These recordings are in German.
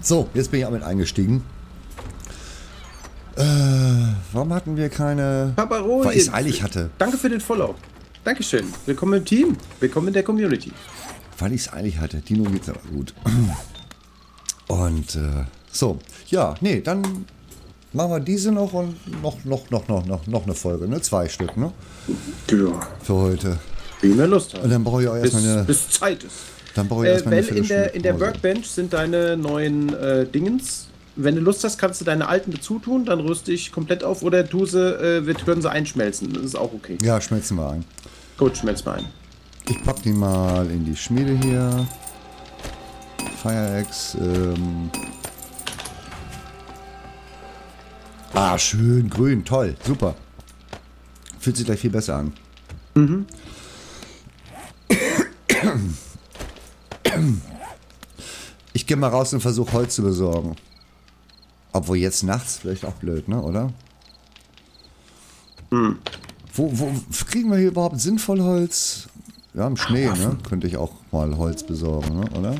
So, jetzt bin ich auch mit eingestiegen. Äh, warum hatten wir keine... Paparoni. Weil ich es eilig hatte. Danke für den Follow. Dankeschön. Willkommen im Team. Willkommen in der Community. Weil ich es eilig hatte. Dino geht's aber gut. Und, äh, so. Ja, nee, dann machen wir diese noch und noch, noch, noch, noch, noch, noch eine Folge, ne? Zwei Stück, ne? Ja. Für heute. Wie man Lust hat. Und dann brauche ich auch erstmal eine... bis Zeit ist. Dann brauche ich Äh, erstmal eine in der, in der Workbench sind deine neuen äh, Dingens. Wenn du Lust hast, kannst du deine alten dazu tun, dann rüste ich komplett auf oder tu sie, äh, wir können sie einschmelzen. Das ist auch okay. Ja, schmelzen wir ein. Gut, schmelz mal ein. Ich pack die mal in die Schmiede hier. Fireaxe. Ähm. Ah, schön grün, toll, super. Fühlt sich gleich viel besser an. Ich gehe mal raus und versuche Holz zu besorgen. Obwohl jetzt nachts vielleicht auch blöd, ne, oder? Wo, wo kriegen wir hier überhaupt sinnvoll Holz? Ja, im Schnee, ne? Könnte ich auch mal Holz besorgen, ne? oder?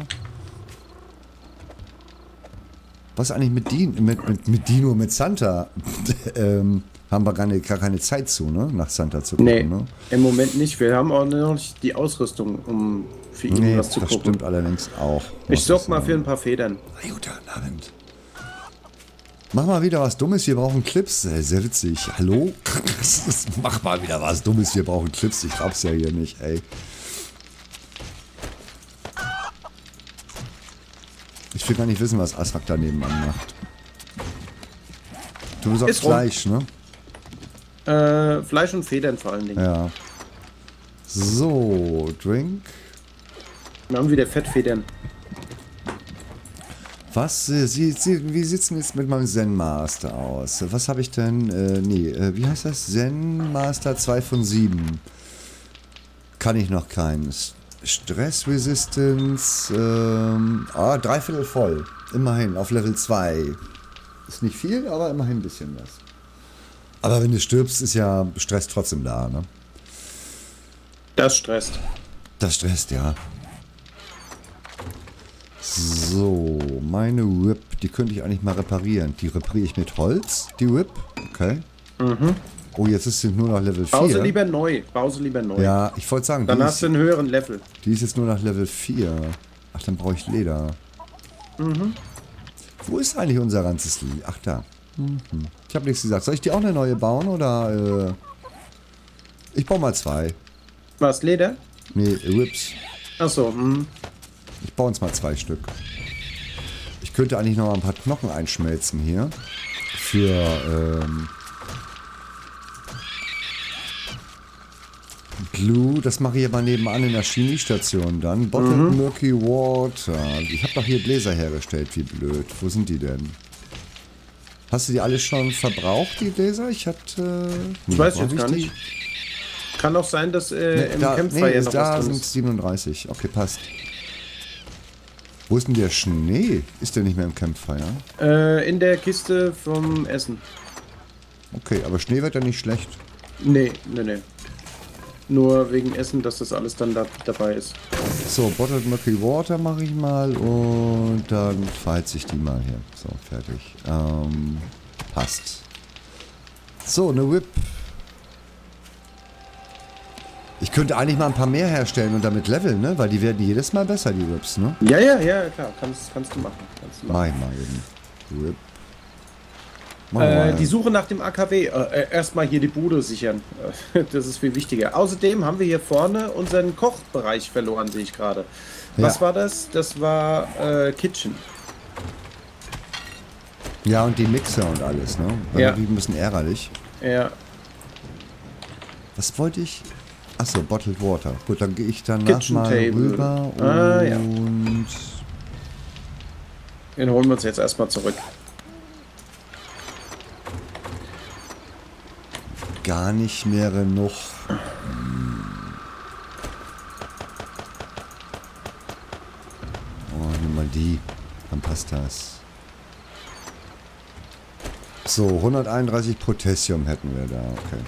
Was eigentlich mit, Din mit, mit, mit Dino, mit Santa? ähm, haben wir gar, nicht, gar keine Zeit zu, ne? Nach Santa zu gucken, Nee, ne? im Moment nicht. Wir haben auch noch nicht die Ausrüstung, um für ihn Nee, was das zu gucken. stimmt allerdings auch. Ich sorg mal für ein paar Federn. Na Guten Abend. Mach mal wieder was Dummes, wir brauchen Clips. Äh, Sehr witzig. Hallo? Mach mal wieder was Dummes, wir brauchen Clips. Ich glaub's ja hier nicht, ey. Ich will gar nicht wissen, was Asrak da nebenan macht. Du besorgst rum. Fleisch, ne? Äh, Fleisch und Federn vor allen Dingen. Ja. So, Drink. Wir haben wieder Fettfedern. Was, äh, Sie, Sie, wie sieht's denn jetzt mit meinem Zen Master aus? Was habe ich denn, äh, nee, äh, wie heißt das? Zen Master 2 von 7. Kann ich noch keinen. Stress Resistance, ähm, ah, dreiviertel voll. Immerhin, auf Level 2. Ist nicht viel, aber immerhin ein bisschen was. Aber wenn du stirbst, ist ja Stress trotzdem da, ne? Das stresst. Das stresst, ja. So, meine Whip, die könnte ich eigentlich mal reparieren. Die repariere ich mit Holz, die Whip. Okay. Oh, jetzt ist sie nur noch Level 4. Bau sie lieber neu. Bau sie lieber neu. Ja, ich wollte sagen, Dann hast ist, du einen höheren Level. die ist jetzt nur nach Level 4. Ach, dann brauche ich Leder. Wo ist eigentlich unser ganzes Lied? Ach, da. Mhm. Ich habe nichts gesagt. Soll ich die auch eine neue bauen oder... Äh, ich baue mal zwei. Was, Leder? Nee, Whips. Achso, hm. Ich baue uns mal zwei Stück. Ich könnte eigentlich noch mal ein paar Knochen einschmelzen hier. Für, ähm, Glue, das mache ich aber nebenan in der Chemiestation dann. Bottled Murky Water. Ich habe doch hier Gläser hergestellt, wie blöd. Wo sind die denn? Hast du die alle schon verbraucht, die Gläser? Ich hatte... Ich Nee, weiß jetzt ich gar nicht. Kann auch sein, dass äh, Nee, im da, Campfire nee, noch da was sind ist. 37. Okay, passt. Wo ist denn der Schnee? Ist der nicht mehr im Campfire? Äh, in der Kiste vom Essen. Okay, aber Schnee wird ja nicht schlecht. Nee, nee, nee. Nur wegen Essen, dass das alles dann da, dabei ist. So, Bottled Murky Water mache ich mal und dann verheize ich die mal hier. So, fertig. Ähm, passt. So, eine Whip. Ich könnte eigentlich mal ein paar mehr herstellen und damit leveln, ne? Weil die werden jedes Mal besser, die Whips, ne? Ja, ja, ja, klar. Kannst, kannst du machen. Kannst du machen. Mach ich mal eben. Whip. Äh, die Suche nach dem AKW. Äh, äh, erstmal hier die Bude sichern. Äh, das ist viel wichtiger. Außerdem haben wir hier vorne unseren Kochbereich verloren, sehe ich gerade. Was Ja. war das? Das war äh, Kitchen. Ja, und die Mixer und alles, ne? War Ja. irgendwie ein bisschen ärgerlich. Ja, Was wollte ich? Achso, Bottled Water. Gut, dann gehe ich danach Kitchen mal Table. rüber und Ah, ja. den holen wir uns jetzt erstmal zurück. Gar nicht mehr genug. Oh, nimm mal die. Dann passt das. So, 131 Potassium hätten wir da, okay.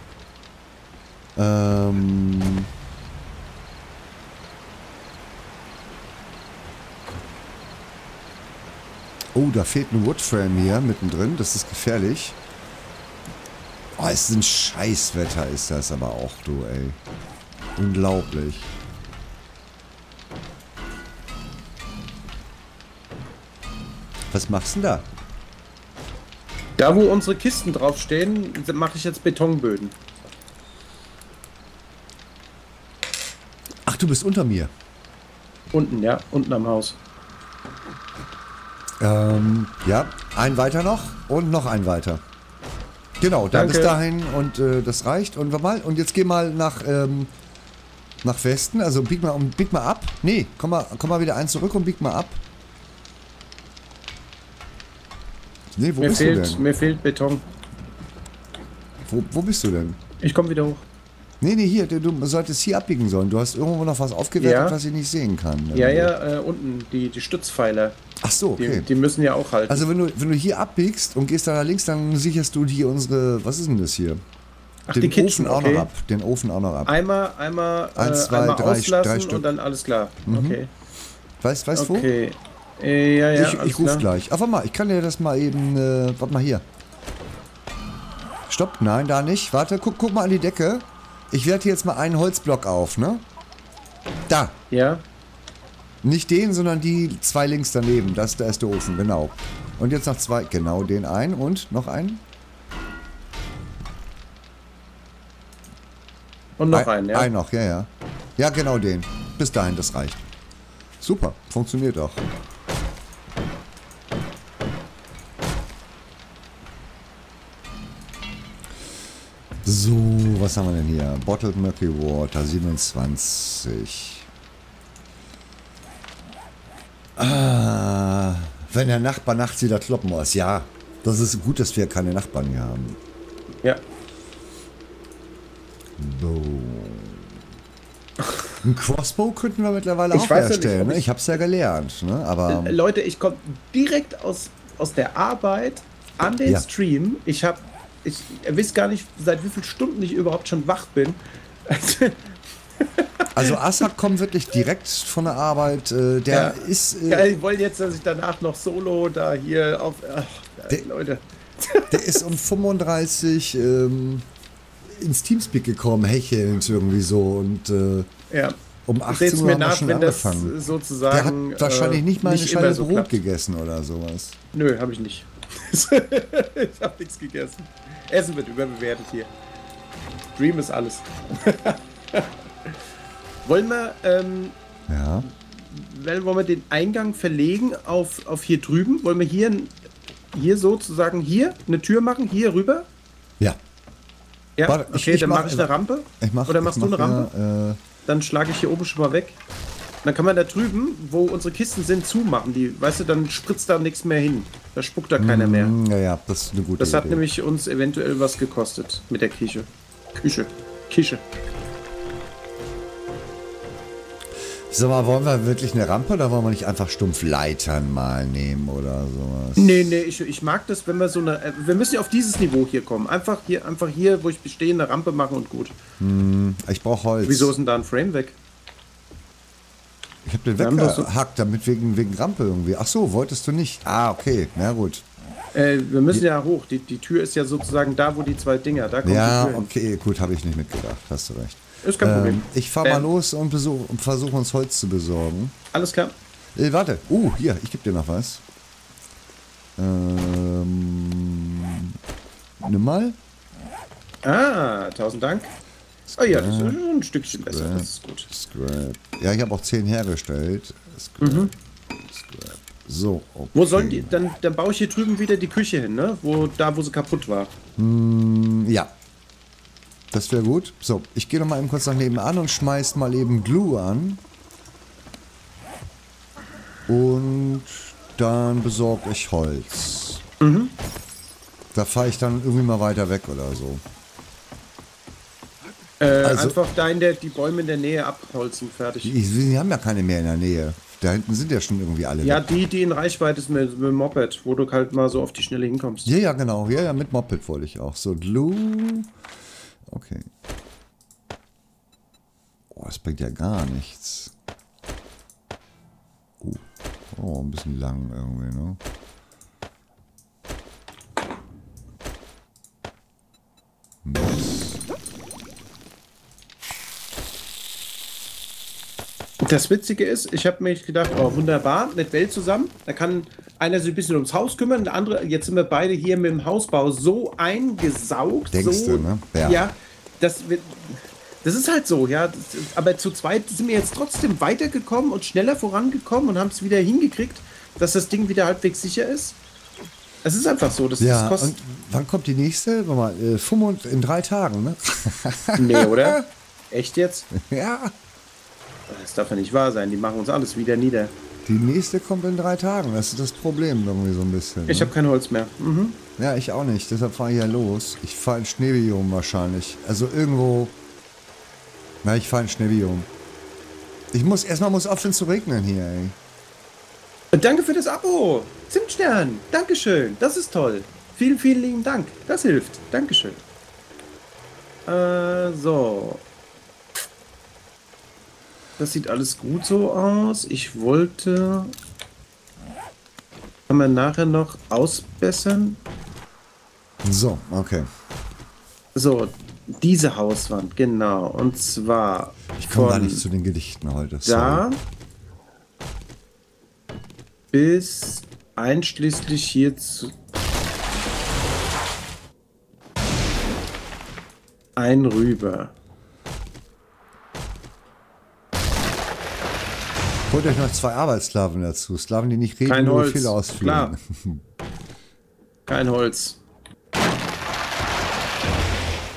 Ähm. Oh, da fehlt ein Woodframe hier mittendrin. Das ist gefährlich. Oh, es ist ein Scheißwetter, ist das aber auch, du, ey. Unglaublich. Was machst du denn da? Da, wo unsere Kisten draufstehen, mache ich jetzt Betonböden. Ach, du bist unter mir. Unten, ja, unten am Haus. Ähm, ja, ein weiter noch und noch ein weiter. Genau, dann Danke. bis dahin und äh, das reicht. Und mal, und jetzt geh mal nach, ähm, nach Westen, also bieg mal, um, bieg mal ab. Nee, komm mal, komm mal wieder eins zurück und bieg mal ab. Nee, wo Mir bist du fehlt, denn? mir fehlt Beton. Wo, wo bist du denn? Ich komme wieder hoch. Nee, nee, hier, du, du solltest hier abbiegen sollen. Du hast irgendwo noch was aufgewertet, Ja. was ich nicht sehen kann. Ja, ja, äh, unten, die, die Stützpfeiler. Ach so, Die, okay. die müssen ja auch halten. Also wenn du, wenn du hier abbiegst und gehst da nach links, dann sicherst du hier unsere, was ist denn das hier? Ach, Den die Kitchen, Ofen auch okay. noch ab. Den Ofen auch noch ab. Einmal, einmal, Eins, äh, zwei, einmal drei- auslassen drei Stück. Mhm. und dann alles klar. Okay. Weißt, weißt du wo? Okay. Äh, ja, ja, ich ich ruf klar. gleich. Aber mal, ich kann dir das mal eben, äh, warte mal hier. Stopp, nein, da nicht. Warte, guck, guck mal an die Decke. Ich werte jetzt mal einen Holzblock auf, ne? Da. Ja, Nicht den, sondern die zwei links daneben. Das, da ist der Ofen, genau. Und jetzt noch zwei, genau den einen und noch einen. und noch ein, einen, ja. Ein noch, ja, ja. Ja, genau den. Bis dahin, das reicht. Super, funktioniert auch. So, was haben wir denn hier? Bottled Murky Water 27. Ah, wenn der Nachbar nachts wieder kloppen muss. Ja, das ist gut, dass wir keine Nachbarn hier haben. Ja. So. Ein Crossbow könnten wir mittlerweile Ich auch weiß ja nicht, herstellen. ob ne? ich- Ich hab's ja gelernt, ne? aber Äh, Leute, ich komme direkt aus, aus der Arbeit an den Ja. Stream. Ich habe, ich wisst gar nicht, seit wie vielen Stunden ich überhaupt schon wach bin. also Assad kommt wirklich direkt von der Arbeit. Äh, der Ja. ist, äh, ja, die wollen jetzt, dass ich danach noch solo da hier auf. Ach, Der- Leute. der ist um 35 ähm, ins Teamspeak gekommen, hechelnd irgendwie so und äh, Ja. um 18 Seht's Uhr mir haben wir nach, schon wenn das angefangen. Der sozusagen. hat wahrscheinlich äh, nicht mal eine immer Scheibe so Brot klappt. gegessen oder sowas. Nö, habe ich nicht. ich habe nichts gegessen. Essen wird überbewertet hier. Dream ist alles. wollen wir, ähm, Ja. wollen wir den Eingang verlegen auf, auf hier drüben? Wollen wir hier, hier sozusagen hier eine Tür machen, hier rüber? Ja. Ja, Warte, ich- okay, ich dann mach- mache ich eine Rampe. Ich mach, Oder ich machst mach du eine Rampe? Ja, äh, Dann schlage ich hier oben schon mal weg. Dann kann man da drüben, wo unsere Kisten sind, zumachen. Die, weißt du, dann spritzt da nichts mehr hin. Da spuckt da keiner mehr. mm, ja, ja, das ist eine gute Das Idee. hat nämlich uns eventuell was gekostet mit der Küche. Küche. Küche. Sag mal, wollen wir wirklich eine Rampe oder wollen wir nicht einfach stumpf Leitern mal nehmen oder sowas? Nee, nee, ich, ich mag das, wenn wir so eine. äh, Wir müssen ja auf dieses Niveau hier kommen. Einfach hier, einfach hier, wo ich bestehe, eine Rampe machen und gut. Ich brauche Holz. Wieso ist denn da ein Frame weg? Ich habe den Wir doch so- weggehackt, damit wegen, wegen Rampe irgendwie. Ach so, wolltest du nicht? Ah, okay. Na gut. Äh, wir müssen ja hoch. Die, die Tür ist ja sozusagen da, wo die zwei Dinger. Da kommt Ja, die Tür hin. okay, gut, habe ich nicht mitgedacht. Hast du recht. Ist kein Problem. Ähm, ich fahre mal Ähm, los und, und versuche uns Holz zu besorgen. Alles klar. Äh, warte. Uh, hier, ich gebe dir noch was. Ähm, nimm mal. Ah, tausend Dank. Oh ja, das ist ein Stückchen besser. Das ist gut. Scrap. Ja, ich habe auch 10 hergestellt. Scrap. Scrap. So, okay. Wo sollen die? Dann, dann baue ich hier drüben wieder die Küche hin, ne? Wo, da, wo sie kaputt war. Ja. Das wäre gut. So, ich gehe noch mal eben kurz nach nebenan und schmeiß mal eben Glue an. Und dann besorge ich Holz. Da fahre ich dann irgendwie mal weiter weg oder so. Äh, Also- einfach da in der, die Bäume in der Nähe abholzen, fertig. Die, die haben ja keine mehr in der Nähe. Da hinten sind ja schon irgendwie alle. Ja, weg. die, die in Reichweite ist mit, mit Moped, wo du halt mal so auf die Schnelle hinkommst. ja, ja, genau. Ja, ja, mit Moped wollte ich auch. So, Glue. Okay. Oh, das bringt ja gar nichts. Oh, oh ein bisschen lang irgendwie, ne? Das Witzige ist, ich habe mich gedacht, oh wunderbar, mit Welt zusammen, da kann einer sich ein bisschen ums Haus kümmern, der andere, jetzt sind wir beide hier mit dem Hausbau so eingesaugt. Denkst so, du, ne? Ja. ja das, das ist halt so, ja. aber zu zweit sind wir jetzt trotzdem weitergekommen und schneller vorangekommen und haben es wieder hingekriegt, dass das Ding wieder halbwegs sicher ist. Es ist einfach so. Das, ja, das und wann kommt die nächste? Warte mal, äh, in drei Tagen, ne? nee, oder? Echt jetzt? Ja. Das darf ja nicht wahr sein. Die machen uns alles wieder nieder. Die nächste kommt in drei Tagen. Das ist das Problem irgendwie so ein bisschen. Ich ne? habe kein Holz mehr. Mhm. Ja, ich auch nicht. Deshalb fahre ich ja los. Ich fahre in Schneebiom wahrscheinlich. Also irgendwo. Na, ich fahre in Schneebiom. Ich muss, erstmal muss aufhören zu regnen hier, ey. Und danke für das Abo. Zimtstern. Dankeschön. Das ist toll. Vielen, vielen lieben Dank. Das hilft. Dankeschön. Äh, so. Das sieht alles gut so aus. Ich wollte... Kann man nachher noch ausbessern? So, okay. So, diese Hauswand, genau. Und zwar. Ich komme gar nicht zu den Gedichten heute. Sorry. Da bis einschließlich hier zu. Ein rüber. Holt euch noch zwei Arbeitssklaven dazu. Sklaven, die nicht reden, Kein nur Holz. viel ausführen. Klar. Kein Holz.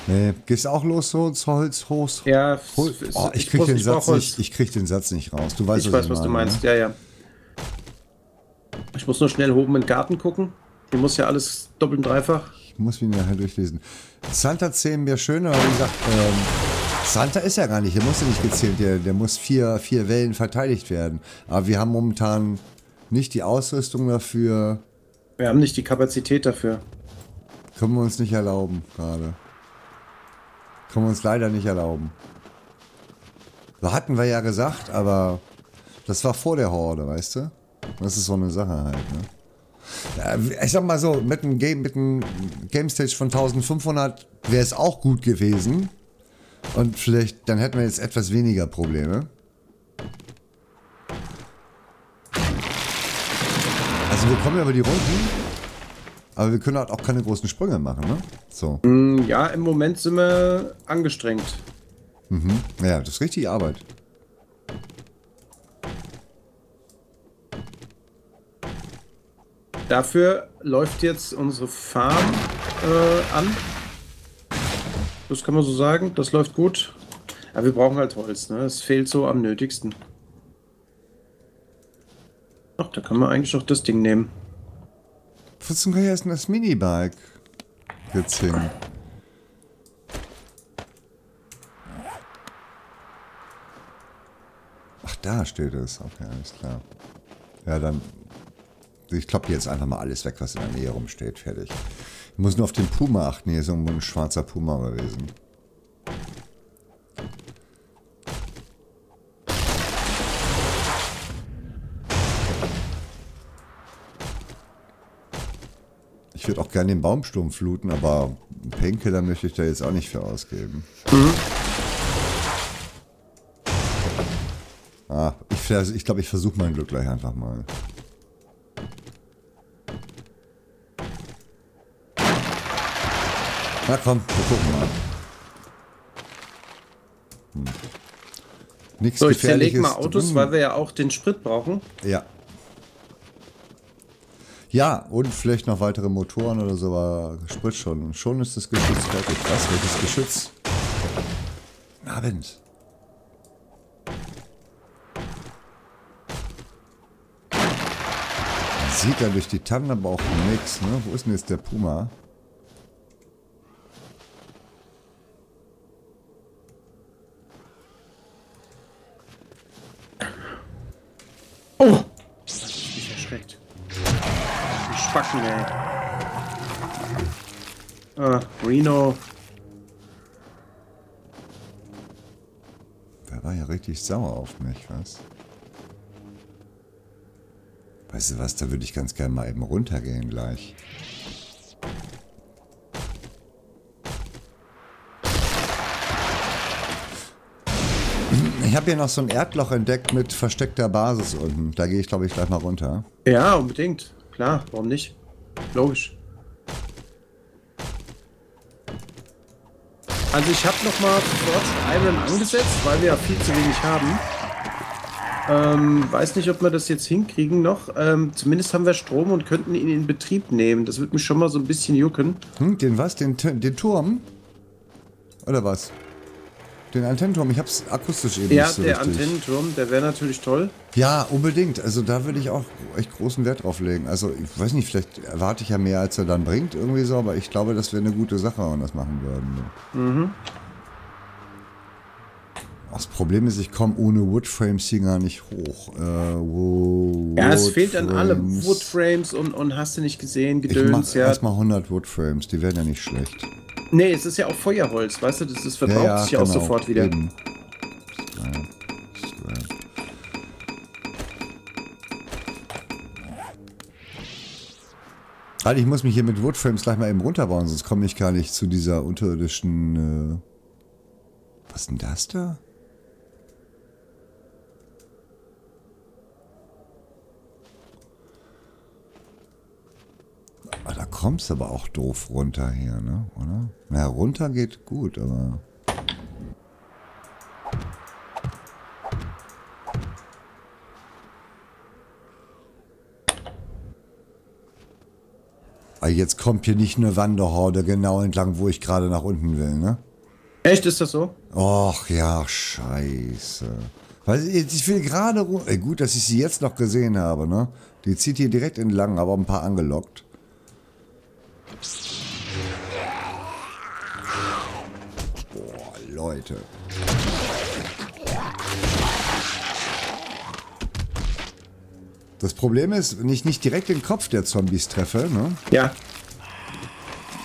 Nee, gehst auch los so ins Holz, Holz. Ja, Hol oh, ich, krieg den Satz nicht, ich krieg den Satz nicht raus. Du weißt, ich was weiß, ich was meine, du meinst. Ne? Ja, ja. Ich muss nur schnell oben in den Garten gucken. Hier muss ja alles doppelt und dreifach. Ich muss mich nachher durchlesen. Santa zählen wir schön, aber wie gesagt, ähm, Santa ist ja gar nicht, der muss ja nicht gezählt, der, der muss vier, vier Wellen verteidigt werden. Aber wir haben momentan nicht die Ausrüstung dafür. Wir haben nicht die Kapazität dafür. Können wir uns nicht erlauben, gerade. Können wir uns leider nicht erlauben. So hatten wir ja gesagt, aber das war vor der Horde, weißt du? Das ist so eine Sache halt, ne? Ich sag mal so, mit einem Game, mit einem Game Stage von 1500 wäre es auch gut gewesen. Und vielleicht, dann hätten wir jetzt etwas weniger Probleme. Also wir kommen ja über die Runden. Aber wir können halt auch keine großen Sprünge machen, ne? So. Mm, ja, im Moment sind wir angestrengt. Mhm. Ja, das ist richtig Arbeit. Dafür läuft jetzt unsere Farm äh, an. Das kann man so sagen. Das läuft gut. Aber wir brauchen halt Holz. Ne? Es fehlt so am nötigsten. Ach, da kann man eigentlich auch das Ding nehmen. Zum Geier ist denn das Minibike jetzt hin? Ach, da steht es. Okay, alles klar. Ja, dann... Ich kloppe jetzt einfach mal alles weg, was in der Nähe rumsteht. Fertig. Ich muss nur auf den Puma achten. Hier ist irgendwo ein schwarzer Puma gewesen. Ich würde auch gerne den Baumsturm fluten, aber Painkiller möchte ich da jetzt auch nicht für ausgeben. Mhm. Ah, ich glaube, ich, glaub, ich versuche mein Glück gleich einfach mal. Na komm, wir gucken mal. Hm. Nichts so, ich zerlege mal Autos, drin. weil wir ja auch den Sprit brauchen. Ja. Ja, und vielleicht noch weitere Motoren oder so, aber Sprit schon. Und schon ist das Geschütz fertig. Was? Welches Geschütz? Abend. Man sieht ja durch die Tannen aber auch nichts, ne? Wo ist denn jetzt der Puma? Oh! Ich bin erschreckt. Die Spacken, ey. Reno. Der war ja richtig sauer auf mich, was? Weißt du was, da würde ich ganz gerne mal eben runtergehen gleich. Ich habe hier noch so ein Erdloch entdeckt mit versteckter Basis unten. Da gehe ich, glaube ich, gleich mal runter. Ja, unbedingt. Klar, warum nicht? Logisch. Also ich habe nochmal Forged Iron angesetzt, weil wir ja viel zu wenig haben. Ähm, weiß nicht, ob wir das jetzt hinkriegen noch. Ähm, zumindest haben wir Strom und könnten ihn in Betrieb nehmen. Das würde mich schon mal so ein bisschen jucken. Hm, den was? Den, den Turm? Oder was? Den Antennenturm, ich hab's akustisch eben ja, nicht so der richtig. Antennenturm, der wäre natürlich toll. Ja, unbedingt. Also da würde ich auch echt großen Wert drauf legen. Also ich weiß nicht, vielleicht erwarte ich ja mehr, als er dann bringt irgendwie so, aber ich glaube, das wäre eine gute Sache, wenn wir das machen würden. Mhm. Das Problem ist, ich komme ohne Woodframes hier gar nicht hoch. Äh, wo, ja, es fehlt an allem. Woodframes und, und hast du nicht gesehen, Gedöns. Ich mach ja. erstmal 100 Woodframes, die werden ja nicht schlecht. Nee, es ist ja auch Feuerholz, weißt du, das ist, verbraucht ja, ja, sich ja genau, auch sofort wieder. Eben. Also ich muss mich hier mit Woodframes gleich mal eben runterbauen, sonst komme ich gar nicht zu dieser unterirdischen... Äh Was ist denn das da? Ah, da kommst du aber auch doof runter hier, ne? Oder? Na, runter geht gut, aber... Aber jetzt kommt hier nicht eine Wanderhorde genau entlang, wo ich gerade nach unten will, ne? Echt, ist das so? Och, ja, scheiße. Weil ich will gerade... Gut, dass ich sie jetzt noch gesehen habe, ne? Die zieht hier direkt entlang, aber ein paar angelockt. Leute. Das Problem ist, wenn ich nicht direkt den Kopf der Zombies treffe, ne? Ja.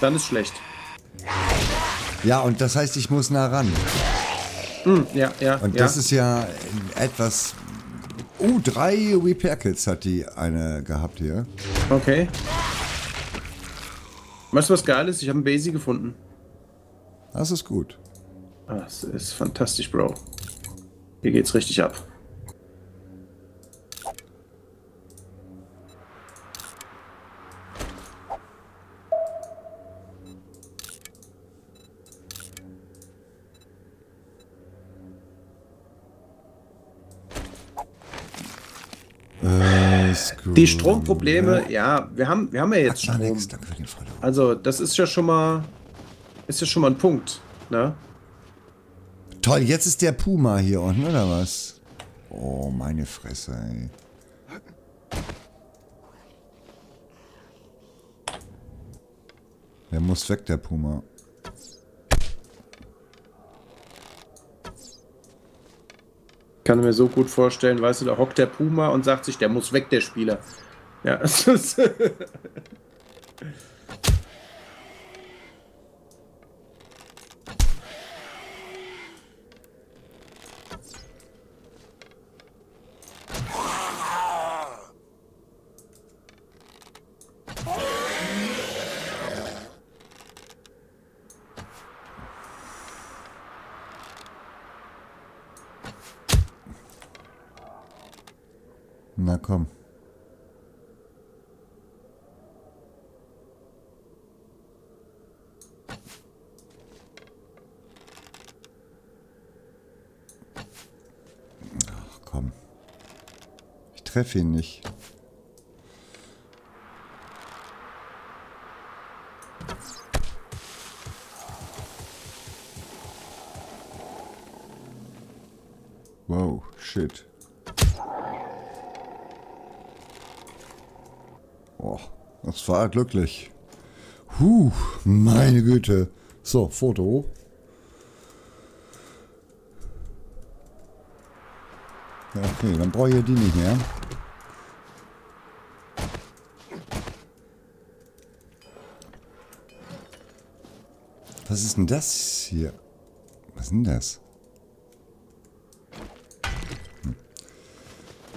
Dann ist schlecht. Ja, und das heißt, ich muss nah ran. Mm, ja, ja. Und ja. das ist ja etwas. Oh, drei Repair Kits hat die eine gehabt hier. Okay. Weißt du, was geil ist? Ich habe einen Basie gefunden. Das ist gut. Das ist fantastisch, Bro. Hier geht's richtig ab. Die Stromprobleme, ja, wir haben, wir haben ja jetzt Strom. Also das ist ja schon mal, ist ja schon mal ein Punkt, ne? Toll, jetzt ist der Puma hier unten, oder was? Oh, meine Fresse, ey. Der muss weg, der Puma. kann mir so gut vorstellen, weißt du, da hockt der Puma und sagt sich, der muss weg, der Spieler. Ja, Na komm. Ach komm. Ich treffe ihn nicht. Wow, shit. Das war glücklich. Huh, meine Güte. So, Foto. Okay, dann brauche ich die nicht mehr. Was ist denn das hier? Was ist denn das?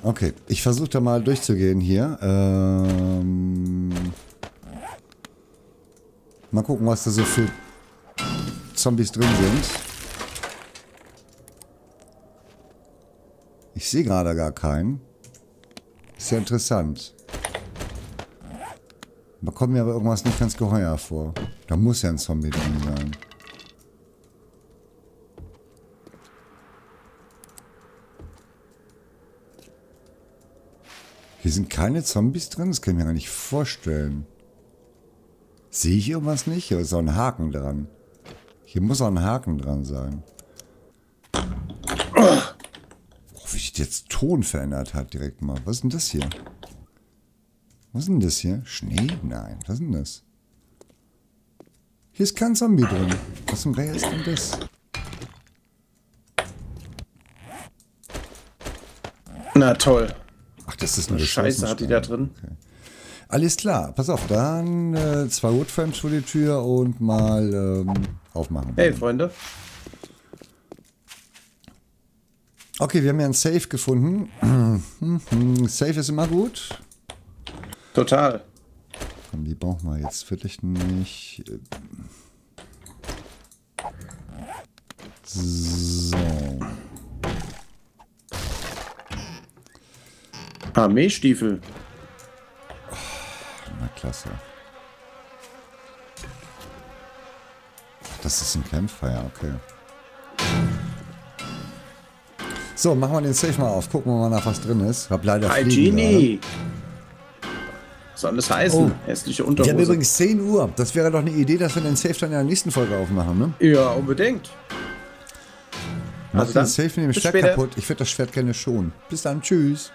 Okay, ich versuche da mal durchzugehen hier. Ähm mal gucken, was da so für Zombies drin sind. sehe gerade gar keinen. Ist ja interessant. Da kommt mir aber irgendwas nicht ganz geheuer vor. Da muss ja ein Zombie drin sein. Hier sind keine Zombies drin? Das kann ich mir gar nicht vorstellen. Sehe ich irgendwas nicht? Hier ist auch ein Haken dran. Hier muss auch ein Haken dran sein. Oh, wie sich jetzt Ton verändert hat direkt mal. Was ist denn das hier? Was ist denn das hier? Schnee? Nein. Was ist denn das? Hier ist kein Zombie drin. Was zum ist denn das? Na toll. Ach, das ist eine Scheiße, hat die da drin. Okay. Alles klar, pass auf, dann äh, zwei Woodframes vor die Tür und mal ähm, aufmachen. Hey, Freunde. Okay, wir haben ja ein Safe gefunden. Safe ist immer gut. Total. Komm, die brauchen wir jetzt wirklich nicht. So. Armeestiefel. Oh, na klasse. Das ist ein Campfire, okay. So, machen wir den Safe mal auf. Gucken wir mal nach, was drin ist. Hab leider Hi, Genie. Soll das heißen? Oh. Hässliche Unterhose. Ich habe übrigens 10 Uhr. Das wäre doch eine Idee, dass wir den Safe dann in der nächsten Folge aufmachen, ne? Ja, unbedingt. Mach also den Safe mit dem Schwert kaputt. Ich würde das Schwert gerne schonen. Bis dann. Tschüss.